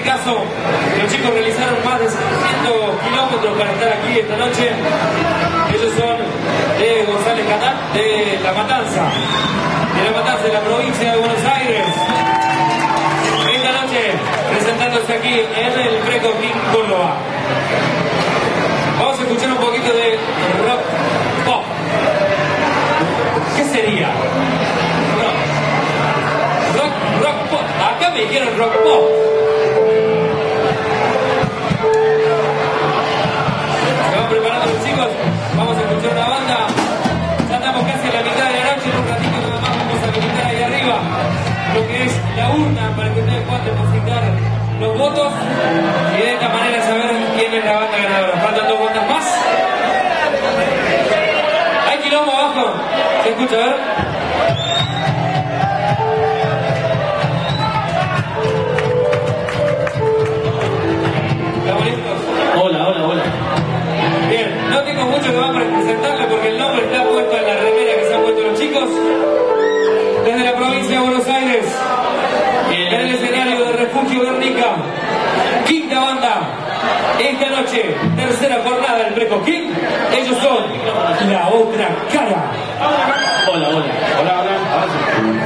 esfuerzo. Los chicos realizaron más de 700 kilómetros para estar aquí esta noche. Ellos son de González Catán, de La Matanza, de La Matanza, de la provincia de Buenos Aires. Esta noche presentándose aquí en el Preco King Córdoba. Vamos a escuchar un poquito de la urna para que ustedes puedan depositar los votos y de esta manera saber quién es la banda ganadora. Faltan dos bandas más. ¿Hay quilombo abajo? ¿Se escucha? A ver. ¿Estamos listos? Hola, hola, hola. Bien, no tengo mucho que más para presentarle porque el nombre está puesto en la remera que se han puesto los chicos. Desde la provincia de Buenos Aires, en el escenario de Refugio Guernica, quinta banda. Esta noche, tercera jornada del Preco King. Ellos son la otra cara. Hola, hola. Hola, hola.